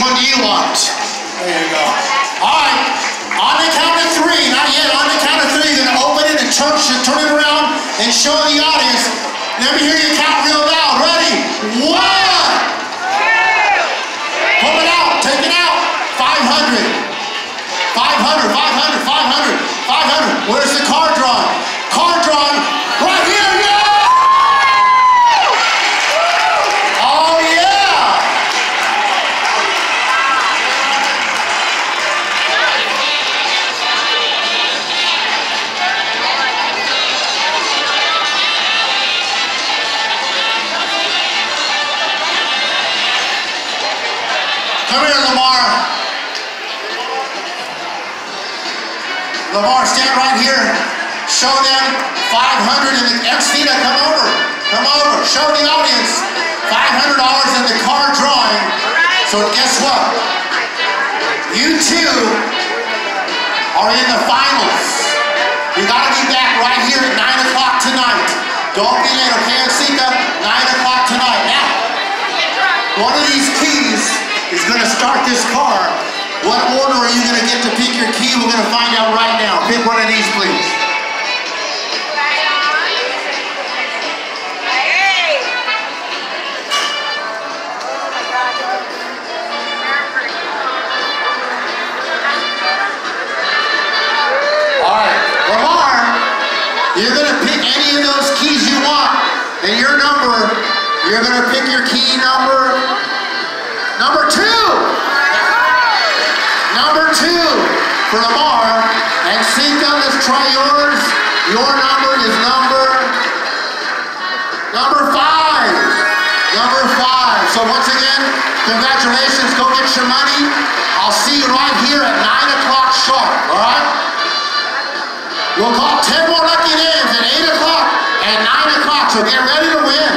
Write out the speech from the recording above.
you want. There you go. All right, on the count of three, not yet, on the count of three, then open it and turn, turn it around and show the audience. Let me hear you count real loud. Ready? One. Pull it out, take it out. 500. 500, 500, 500, 500. Where's the card drawn? Come here, Lamar. Lamar, stand right here. Show them 500 in the, Ernestina, come over. Come over, show the audience. $500 in the car drawing. So guess what? You two are in the finals. You gotta be back right here at 9 o'clock tonight. Don't be late, okay, Ernestina? 9 o'clock tonight. Now, one of these keys is gonna start this car. What order are you gonna get to pick your key? We're gonna find out right now. Pick one of these, please. You're gonna pick any of those keys you want, and your number, you're gonna pick your key number, number two number two for Amar. And Cinco, let's try yours. Your number is number number five. Number five. So once again, congratulations. Go get your money. I'll see you right here at 9 o'clock sharp, all right? We'll call 10 more lucky names at 8 o'clock and 9 o'clock, so get ready to win.